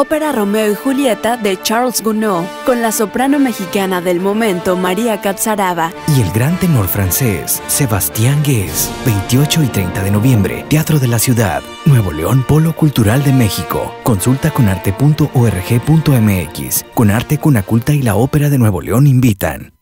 Ópera Romeo y Julieta de Charles Gounod, con la soprano mexicana del momento María Catzaraba. Y el gran tenor francés Sebastián Gués, 28 y 30 de noviembre, Teatro de la Ciudad, Nuevo León, Polo Cultural de México. Consulta con arte.org.mx. Con Arte Cunaculta y la Ópera de Nuevo León invitan.